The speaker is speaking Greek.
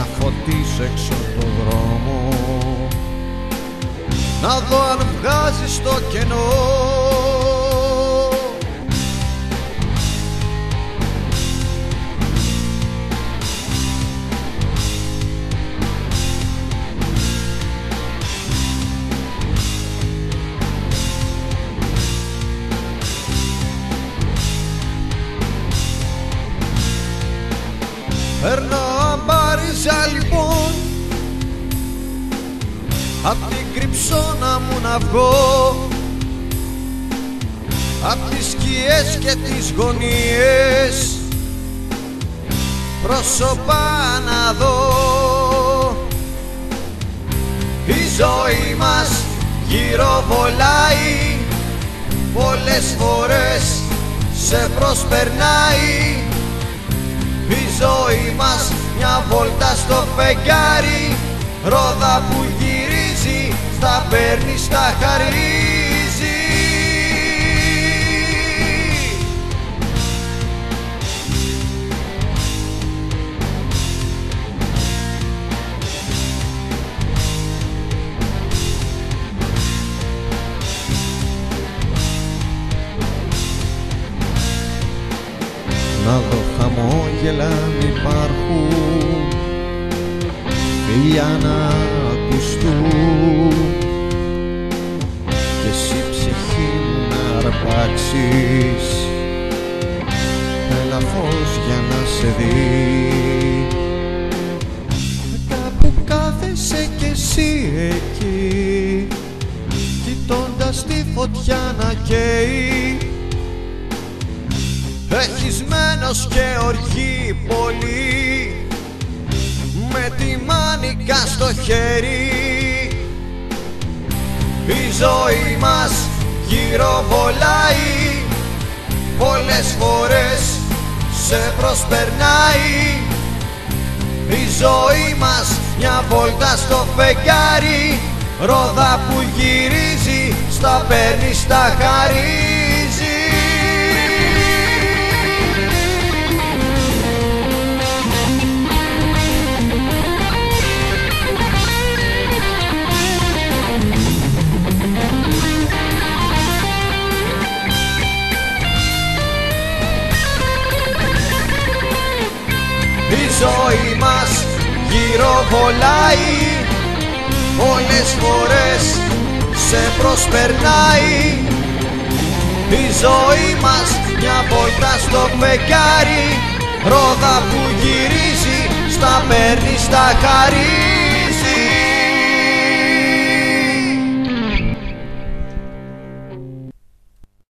να φωτίσεξω το δρόμο. Να δω αν βγάζεις το κενό. Περνάω Απ' την κρυψώνα μου να βγω. Απ' τις σκιές και τις γωνίες. Πρόσωπα να δω. Η ζωή μας γυροβολάει Πολλές φορές σε προσπερνάει. Η ζωή μας μια βόλτα στο φεγγάρι. Ρόδα που γυρίζει στα παίρνεις στα χαρίζεις. Να δω χαμόγελα μ' υπάρχουν Φίλια να ακουστούν αρπάξεις Έλα φως για να σε δει. Κάπου κάθεσαι κι εσύ εκεί Κοιτώντας τη φωτιά να καίει. Έχεις μένος και οργή πολύ Με τη μάνικα στο χέρι. Η ζωή μας γυροβολάει Πολλές φορές σε προσπερνάει. Η ζωή μας μια βόλτα στο φεγγάρι Ρόδα που γυρίζει στα παίρνει στα χαρίζει ζωή μας γυροβολάει Όλες φορές σε προσπερνάει. Η ζωή μας μια βόλτα στο φεγγάρι. Ρόδα που γυρίζει στα παίρνει στα χαρί